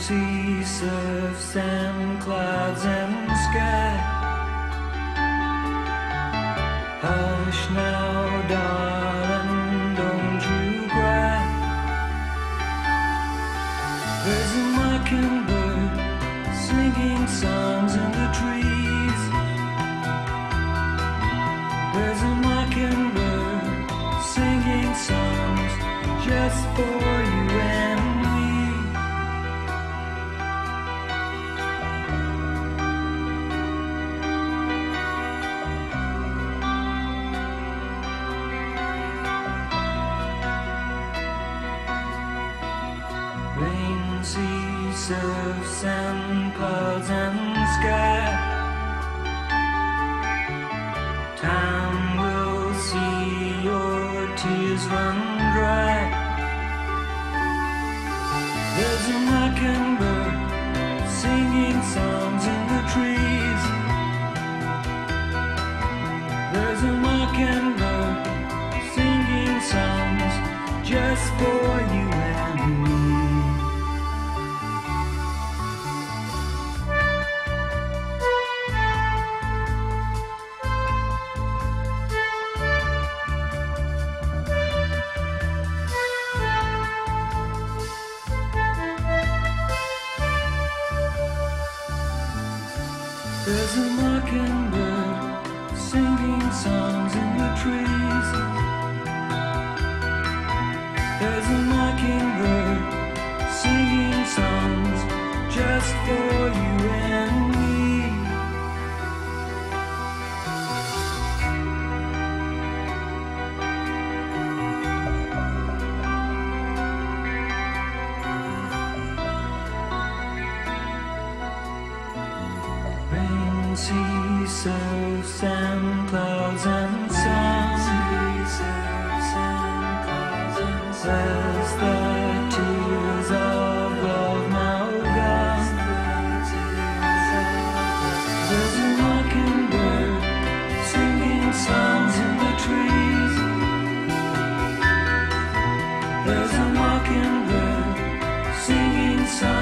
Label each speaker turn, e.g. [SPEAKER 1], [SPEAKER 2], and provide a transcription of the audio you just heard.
[SPEAKER 1] Sea, surf, sand, clouds, and sky. Hush now, darling, don't you cry. There's a mockingbird singing songs in the trees. There's a mockingbird singing songs just for you and me. Rain, sea, surf, sand, clouds, and sky. Time will see your tears run dry. There's a mockingbird singing songs in the trees. Surf, sand, clouds, and sun. As the tears of love now gone, there's a mockingbird singing songs in the trees. There's a mockingbird singing songs.